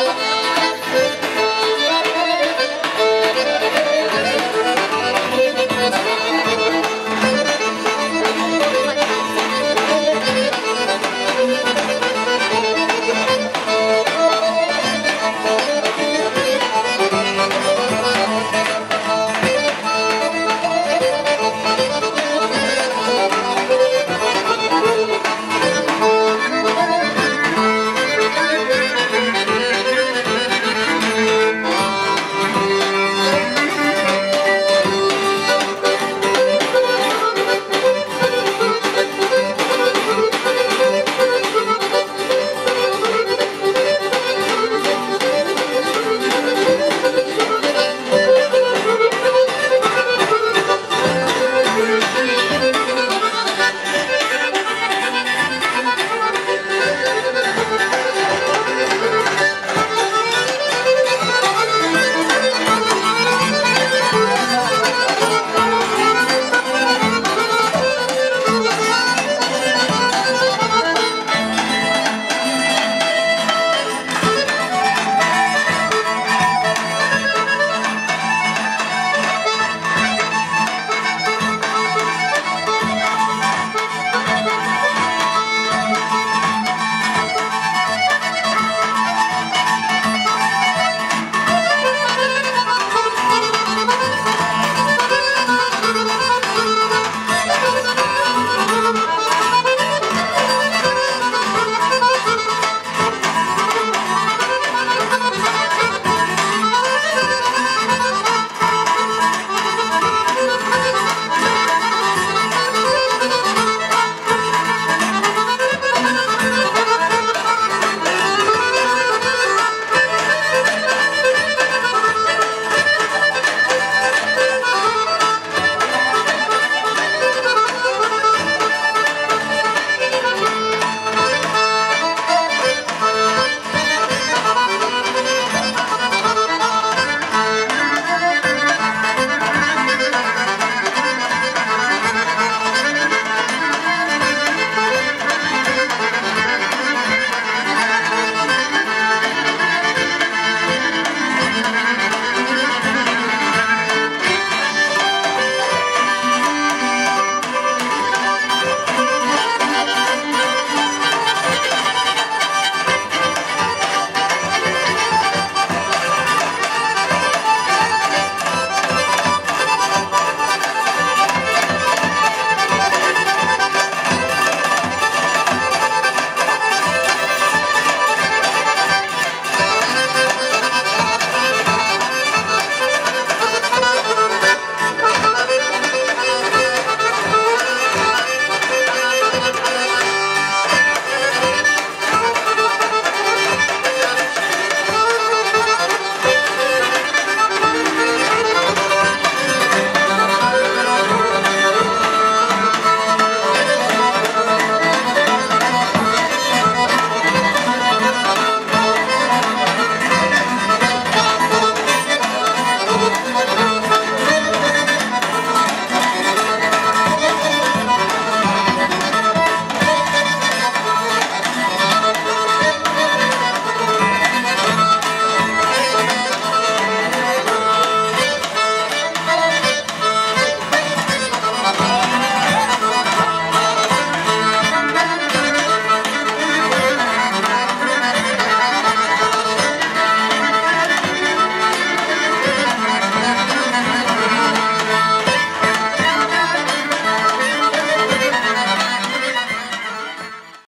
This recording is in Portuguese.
Música